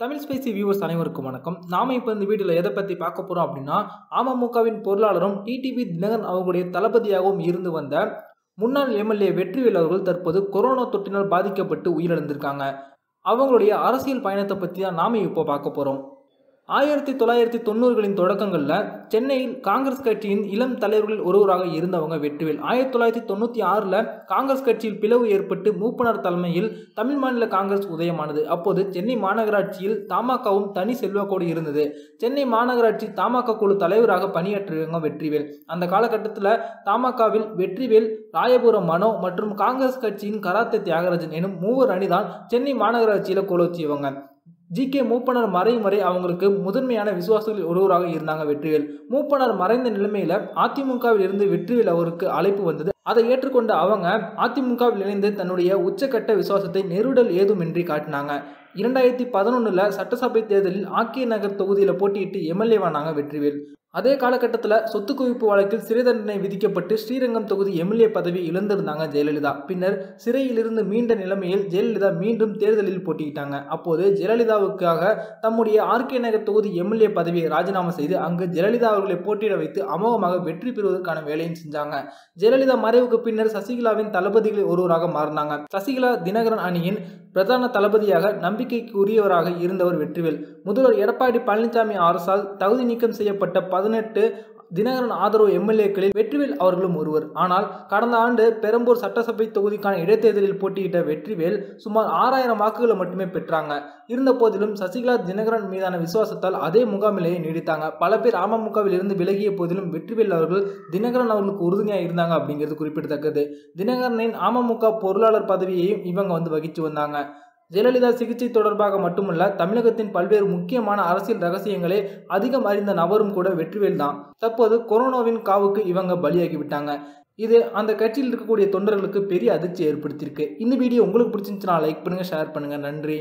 Tamil spicy viewers அனைவருக்கும் வணக்கம். நாம இப்போ இந்த வீடியோவில் எதை பற்றி பார்க்க போகிறோம் அப்படின்னா அமமுகவின் பொருளாளரும் டிடிவி தினகரன் அவர்களுடைய தளபதியாகவும் இருந்து வந்த முன்னாள் எம்எல்ஏ வெற்றிவேல் அவர்கள் தற்போது கொரோனா தொற்றினால் பாதிக்கப்பட்டு உயிரிழந்திருக்காங்க. அவங்களுடைய அரசியல் பயணத்தை பற்றி தான் நாம இப்போ பார்க்க போகிறோம் ஆயிரத்தி தொள்ளாயிரத்தி தொண்ணூறுகளின் தொடக்கங்களில் சென்னையில் காங்கிரஸ் கட்சியின் இளம் தலைவர்களில் ஒருவராக இருந்தவங்க வெற்றிவேல் ஆயிரத்தி தொள்ளாயிரத்தி தொண்ணூற்றி ஆறில் காங்கிரஸ் கட்சியில் பிளவு ஏற்பட்டு மூப்பனார் தலைமையில் தமிழ் மாநில காங்கிரஸ் உதயமானது. அப்போது சென்னை மாநகராட்சியில் தமாகவும் தனி செல்வாக்கோடு இருந்தது. சென்னை மாநகராட்சி தமாக குழு தலைவராக பணியாற்றியவங்க வெற்றிவேல். அந்த காலகட்டத்தில் தமாகவில் வெற்றிவேல் ராயபுரம் மனோ மற்றும் காங்கிரஸ் கட்சியின் கராத்தே தியாகராஜன் எனும் மூவர் அணிதான் சென்னை மாநகராட்சியில் கோலோச்சியவங்க ஜிகே மூப்பனர் மறையும் வரை அவங்களுக்கு முதன்மையான விசுவாசங்களில் ஒருவராக இருந்தாங்க வெற்றிவேல். மூப்பனர் மறைந்த நிலைமையில் அதிமுகவில் இருந்து வெற்றிவேல் அவருக்கு அழைப்பு வந்தது. அதை ஏற்றுக்கொண்ட அவங்க அதிமுகவில் இணைந்து தன்னுடைய உச்சக்கட்ட விசுவாசத்தை நெருடல் ஏதுமின்றி காட்டினாங்க. இரண்டாயிரத்தி பதினொன்றில் சட்டசபை தேர்தலில் ஆக்கிய நகர் தொகுதியில் போட்டியிட்டு எம்எல்ஏவானாங்க வெற்றிவேல் அதே காலகட்டத்தில் சொத்து குவிப்பு வழக்கில் சிறை தண்டனை விதிக்கப்பட்டு ஸ்ரீரங்கம் தொகுதி எம்எல்ஏ பதவி இழந்திருந்தாங்க ஜெயலலிதா. பின்னர் சிறையிலிருந்து மீண்ட நிலைமையில் ஜெயலலிதா மீண்டும் தேர்தலில் போட்டியிட்டாங்க. அப்போது ஜெயலலிதாவுக்காக தம்முடைய ஆர்கே நகர் தொகுதி எம்எல்ஏ பதவியை ராஜினாமா செய்து அங்கு ஜெயலலிதா அவர்களை போட்டியிட வைத்து அமோகமாக வெற்றி பெறுவதற்கான வேலையும் செஞ்சாங்க. ஜெயலலிதா மறை மறைவுக்கு பின்னர் சசிகலாவின் தளபதிகளில் ஒருவராக மாறினாங்க. சசிகலா தினகரன் அணியின் பிரதான தளபதியாக நம்பிக்கைக்கு உரியவராக இருந்தவர் வெற்றிவேல். முதல்வர் எடப்பாடி பழனிசாமி அரசால் தகுதி நீக்கம் செய்யப்பட்ட பதினெட்டு தினகரன் ஆதரவு எம்எல்ஏக்களில் வெற்றிவேல் அவர்களும் ஒருவர். ஆனால் கடந்த ஆண்டு பெரம்பூர் சட்டசபை தொகுதிக்கான இடைத்தேர்தலில் போட்டியிட்ட வெற்றிவேல் சுமார் ஆறாயிரம் வாக்குகளை மட்டுமே பெற்றாங்க. இருந்த போதிலும் சசிகலா தினகரன் மீதான விசுவாசத்தால் அதே முகாமிலேயே நீடித்தாங்க. பல பேர் அமமுகவில் இருந்து விலகிய போதிலும் வெற்றிவேல் அவர்கள் தினகரன் அவர்களுக்கு உறுதுணையாக இருந்தாங்க அப்படிங்கிறது குறிப்பிடத்தக்கது. தினகரனின் அமமுக பொருளாளர் பதவியையும் இவங்க வந்து வகிச்சு வந்தாங்க. ஜெயலலிதா சிகிச்சை தொடர்பாக மட்டுமல்ல தமிழகத்தின் பல்வேறு முக்கியமான அரசியல் ரகசியங்களை அதிகம் அறிந்த நபரும் கூட வெற்றிவேல் தான் தற்போது கொரோனாவின் காவுக்கு இவங்க பலியாகி விட்டாங்க இது அந்த கட்சியில் இருக்கக்கூடிய தொண்டர்களுக்கு பெரிய அதிர்ச்சி ஏற்படுத்தியிருக்கு. இந்த வீடியோ உங்களுக்கு பிடிச்சிருந்துச்சுன்னா லைக் பண்ணுங்கள் ஷேர் பண்ணுங்கள் நன்றி.